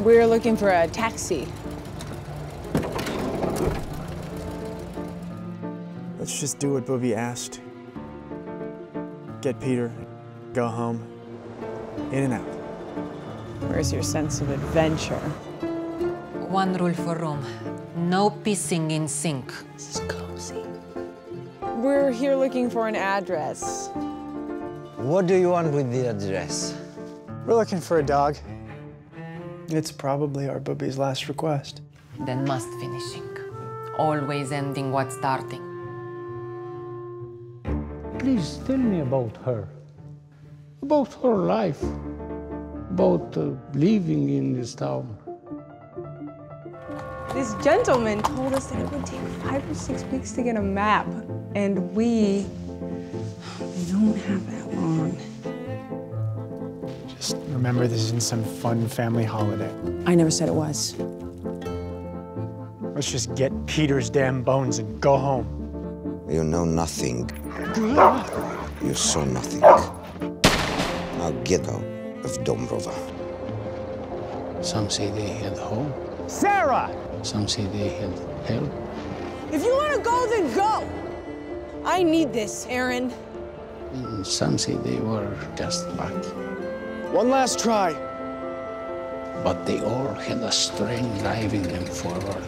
We're looking for a taxi. Let's just do what Booby asked. Get Peter, go home, in and out. Where's your sense of adventure? One rule for Rome no pissing in sink. This is cozy. We're here looking for an address. What do you want with the address? We're looking for a dog. It's probably our Booby's last request. Then must finishing. Always ending what starting. Please tell me about her, about her life, about uh, living in this town. This gentleman told us that it would take five or six weeks to get a map, and we, we don't have that long. Just remember this isn't some fun family holiday. I never said it was. Let's just get Peter's damn bones and go home. You know nothing. You saw nothing. Now get out of Dombrova. Some say they had hope, Sarah! some say they had help. If you want to go, then go. I need this, Aaron. and Some say they were just lucky. One last try. But they all had a strength driving them forward.